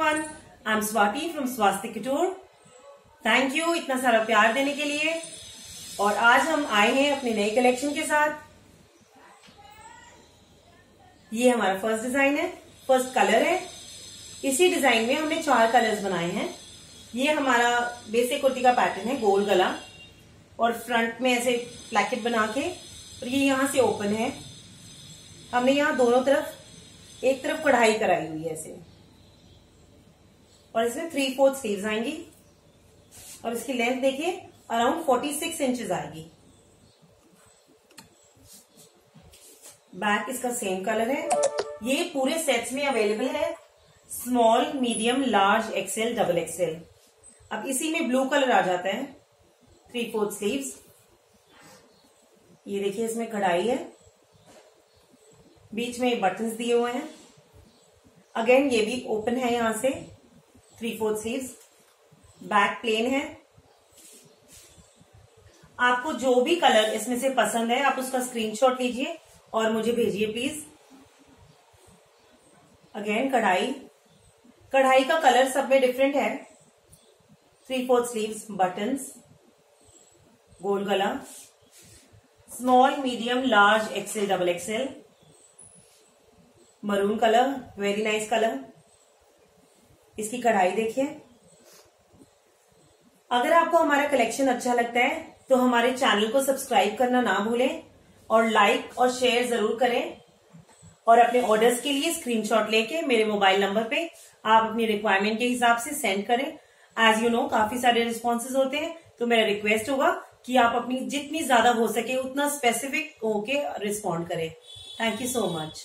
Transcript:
Everyone I am Swati from स्वास्थ्य किटोर thank you इतना सारा प्यार देने के लिए। और आज हम आए हैं अपने नए कलेक्शन के साथ। ये हमारा फ़र्स्ट डिज़ाइन है। फ़र्स्ट कलर है। इसी डिज़ाइन में हमने चार कलर्स बनाए हैं। ये हमारा बेसिक कुर्ती का पैटर्न है, गोल गला। और फ्रंट में ऐसे प्लैकेट बना के। और ये यहाँ से ओपन है। हमने यहाँ दोनों तरफ़, एक तरफ़ कढ़ाई कराई हुई है ऐसे। और इसमें थ्री फोर्थ स्लीव्स आएँगी। और इसकी लेंथ देखिए अराउंड फोर्टी सिक्स इंचेस आएगी। बैक इसका सेम कलर है। ये पूरे सेट्स में अवेलेबल है। Small medium large XL double XL अब इसी में ब्लू कलर आ जाता है। थ्री फोर्थ स्लीव्स ये देखिए, इसमें कढ़ाई है। बीच में बटन्स दिए हुए हैं। अगेन ये भी ओपन है यहाँ से। Three fourth sleeves back plain है। आपको जो भी कलर इसमें से पसंद है, आप उसका स्क्रीनशॉट लीजिए और मुझे भेजिए, प्लीज़। अगेन, कढ़ाई। कढ़ाई का कलर सब में डिफरेंट है। थ्री फोर्थ स्लीव्स बटन्स गोल गला। Small, medium, large XL double XL maroon colour very nice colour. इसकी कढ़ाई देखिए। अगर आपको हमारा कलेक्शन अच्छा लगता है तो हमारे चैनल को सब्सक्राइब करना ना भूलें और लाइक और शेयर ज़रूर करें। और अपने ऑर्डर्स के लिए स्क्रीनशॉट लेके मेरे मोबाइल नंबर पे आप अपनी रिक्वायरमेंट के हिसाब से सेंड करें। एज यू नो काफ़ी सारे रिस्पॉन्सेज होते हैं तो मेरा रिक्वेस्ट होगा कि आप अपनी जितनी ज़्यादा हो सके, उतना स्पेसिफिक होके रिस्पॉन्ड करें। Thank you so much